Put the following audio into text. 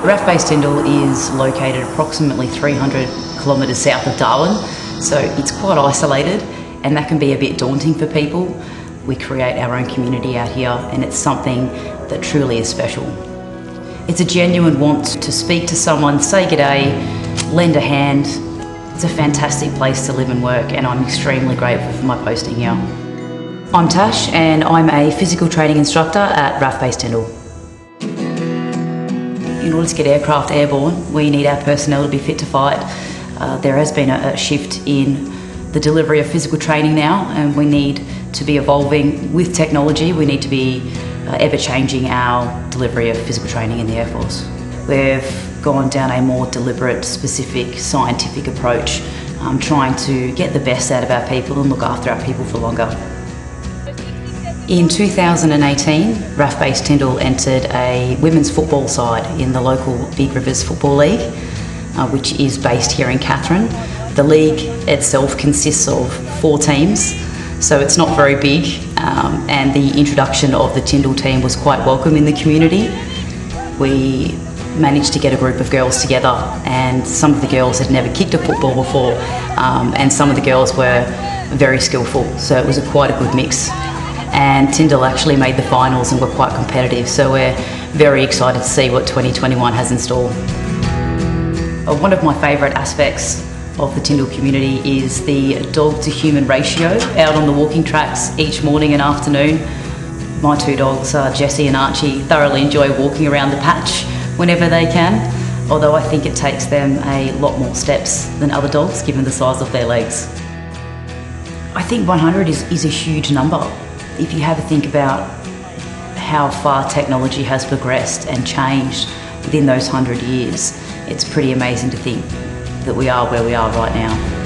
RAAF Base Tindal is located approximately 300 kilometres south of Darwin, so it's quite isolated and that can be a bit daunting for people. We create our own community out here and it's something that truly is special. It's a genuine want to speak to someone, say g'day, lend a hand. It's a fantastic place to live and work and I'm extremely grateful for my posting here. I'm Tash and I'm a physical training instructor at RAAF Base Tindal. In order to get aircraft airborne, we need our personnel to be fit to fight. Uh, there has been a, a shift in the delivery of physical training now, and we need to be evolving with technology. We need to be uh, ever changing our delivery of physical training in the Air Force. We've gone down a more deliberate, specific, scientific approach, um, trying to get the best out of our people and look after our people for longer. In 2018, RAAF Base Tindal entered a women's football side in the local Big Rivers Football League, uh, which is based here in Katherine. The league itself consists of four teams, so it's not very big, um, and the introduction of the Tindal team was quite welcome in the community. We managed to get a group of girls together, and some of the girls had never kicked a football before, um, and some of the girls were very skillful, so it was a quite a good mix and Tindal actually made the finals and were quite competitive. So we're very excited to see what 2021 has in store. Uh, one of my favourite aspects of the Tindal community is the dog to human ratio out on the walking tracks each morning and afternoon. My two dogs, uh, Jessie and Archie, thoroughly enjoy walking around the patch whenever they can, although I think it takes them a lot more steps than other dogs given the size of their legs. I think 100 is, is a huge number if you have a think about how far technology has progressed and changed within those hundred years, it's pretty amazing to think that we are where we are right now.